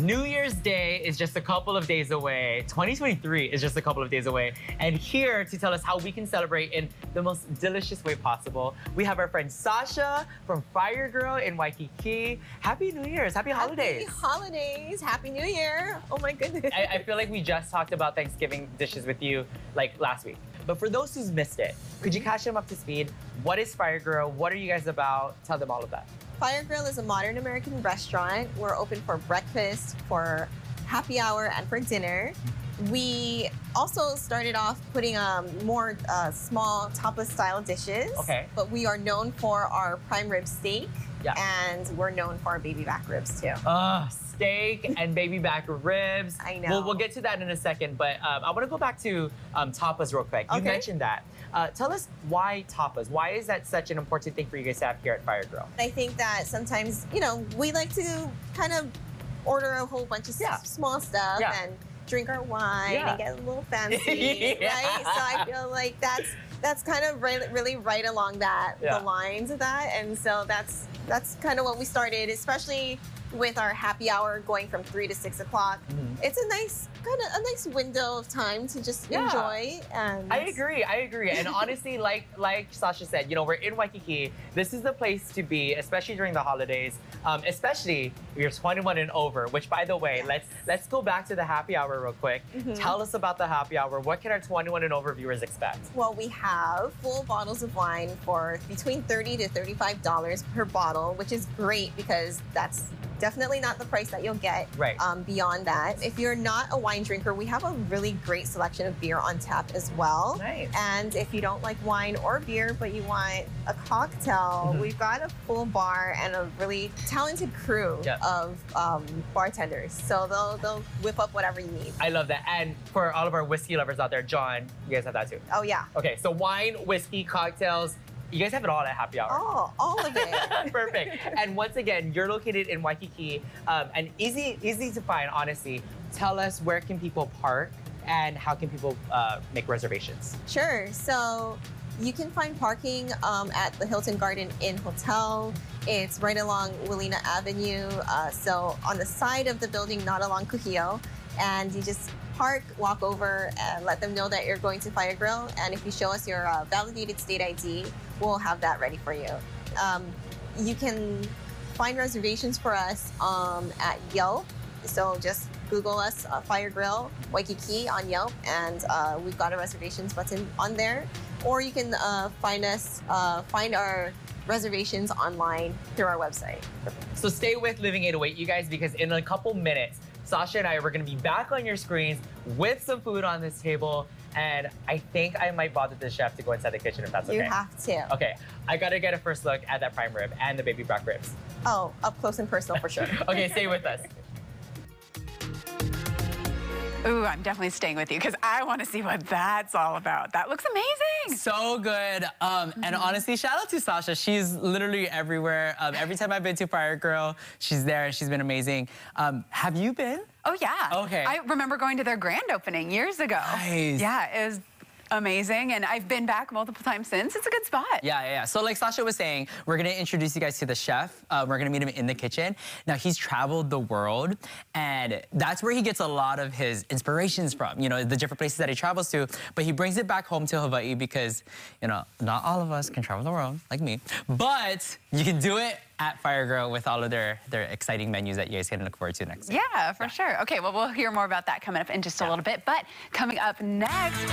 New Year's Day is just a couple of days away. 2023 is just a couple of days away. And here to tell us how we can celebrate in the most delicious way possible, we have our friend Sasha from Fire Grill in Waikiki. Happy New Year's, happy holidays. Happy holidays. Happy New Year. Oh my goodness. I, I feel like we just talked about Thanksgiving dishes with you like last week. But for those who's missed it, could you mm-hmm. catch them up to speed? What is Fire Grill? What are you guys about? Tell them all of that. Fire Grill is a modern American restaurant. We're open for breakfast, for happy hour, and for dinner. We also started off putting um, more uh, small tapas style dishes. Okay. But we are known for our prime rib steak. Yeah. And we're known for our baby back ribs too. Uh, steak and baby back ribs. I know. We'll, we'll get to that in a second, but um, I want to go back to um, tapas real quick. You Okay. mentioned that. Uh, tell us why tapas. Why is that such an important thing for you guys to have here at Fire Grill? I think that sometimes, you know, we like to kind of order a whole bunch of s- Yeah. small stuff Yeah. and drink our wine Yeah. and get a little fancy, Yeah. right? So I feel like that's that's kind of really, really right along that Yeah. the lines of that, and so that's that's kind of what we started, especially with our happy hour going from three to six o'clock. Mhm. It's a nice kind of a nice window of time to just Yeah. enjoy and I agree. I agree. And honestly, like like Sasha said, you know, we're in Waikiki. This is the place to be, especially during the holidays. Um, especially if you're 21 and over. Which, by the way, Yes. let's let's go back to the happy hour real quick. Mhm. Tell us about the happy hour. What can our 21 and over viewers expect? Well, we have full bottles of wine for between 30 to $35 per bottle, which is great because that's definitely not the price that you'll get Right. um, beyond that. If you're not a wine drinker, we have a really great selection of beer on tap as well. Nice. And if you don't like wine or beer, but you want a cocktail, Mhm. we've got a full bar and a really talented crew Yeah. of um, bartenders. So they'll, they'll whip up whatever you need. I love that. And for all of our whiskey lovers out there, John, you guys have that too. Oh, yeah. Okay, so wine, whiskey, cocktails. You guys have it all at happy hour. Oh, all of it. Perfect. And once again, you're located in Waikiki, um, and easy, easy to find. Honestly, tell us where can people park and how can people uh, make reservations. Sure. So you can find parking um, at the Hilton Garden Inn Hotel. It's right along Wilina Avenue. Uh, so on the side of the building, not along Kuhio. And you just park, walk over, and let them know that you're going to Fire Grill. And if you show us your uh, validated state ID, we'll have that ready for you. Um, you can find reservations for us um, at Yelp. So just Google us, uh, Fire Grill Waikiki on Yelp, and uh, we've got a reservations button on there. Or you can uh, find us, uh, find our reservations online through our website. So stay with Living 808, you guys, because in a couple minutes, Sasha and I are going to be back on your screens with some food on this table. And I think I might bother the chef to go inside the kitchen if that's okay. You have to. Okay, I gotta get a first look at that prime rib and the baby back ribs. Oh, up close and personal for sure. Okay, stay with us. Ooh, I'm definitely staying with you because I want to see what that's all about. That looks amazing. So good. Um, And honestly, shout out to Sasha. She's literally everywhere. Um, every time I've been to Fire Grill, she's there and she's been amazing. Um, have you been? Oh yeah. Okay. I remember going to their grand opening years ago. Nice. Yeah, it was amazing, and I've been back multiple times since. It's a good spot. Yeah, yeah, yeah. So like Sasha was saying, we're gonna introduce you guys to the chef. Uh, we're gonna meet him in the kitchen. Now he's traveled the world, and that's where he gets a lot of his inspirations from. You know, the different places that he travels to. But he brings it back home to Hawaii because, you know, not all of us can travel the world like me, but you can do it at Fire Grill with all of their their exciting menus that you guys can look forward to next. Yeah, for sure. Okay, well, we'll hear more about that coming up in just a little bit. But coming up next,